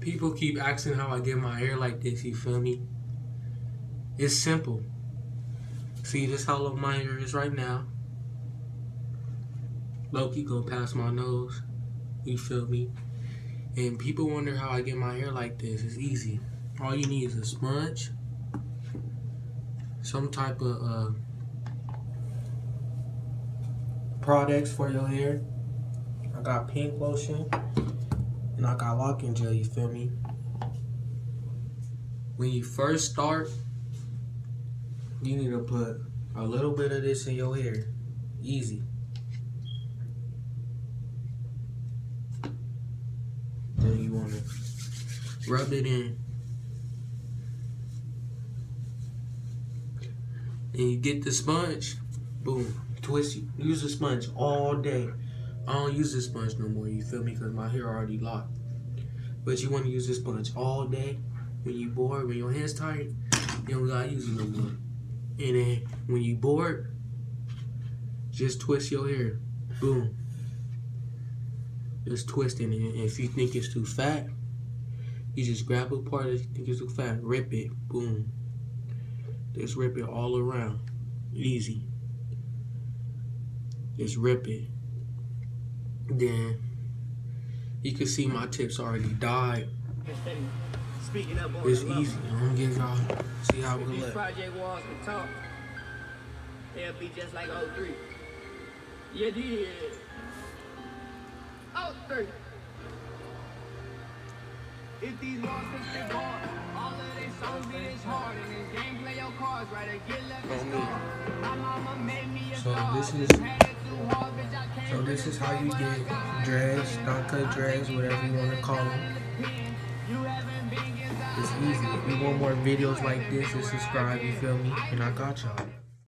people keep asking how I get my hair like this, you feel me? It's simple. See, this how long my hair is right now. Loki go past my nose. You feel me? And people wonder how I get my hair like this. It's easy. All you need is a sponge, some type of uh, products for your hair. I got pink lotion and I got locking gel, you feel me? When you first start, you need to put a little bit of this in your hair. Easy. Then you want to rub it in. And you get the sponge, boom, twist it. Use the sponge all day. I don't use this sponge no more, you feel me? Because my hair already locked. But you want to use this sponge all day. When you bored, when your hands tired, you don't gotta use it no more. And then when you bored, just twist your hair. Boom. Just twisting it. And if you think it's too fat, you just grab a part that you think is too fat, rip it. Boom. Just rip it all around. Easy. Just rip it. Then you can see my tips already died. It's easy. I'm gonna give y'all see how we look. Project walls can talk. They'll be just like 03. Yeah, did. 03. If these walls can hard, all of their songs be this hard. And this game me. So this is- So this is how you get dreads, uncut dreads, whatever you want to call them. It's easy. If you want more videos like this, just subscribe, you feel me? And I got y'all.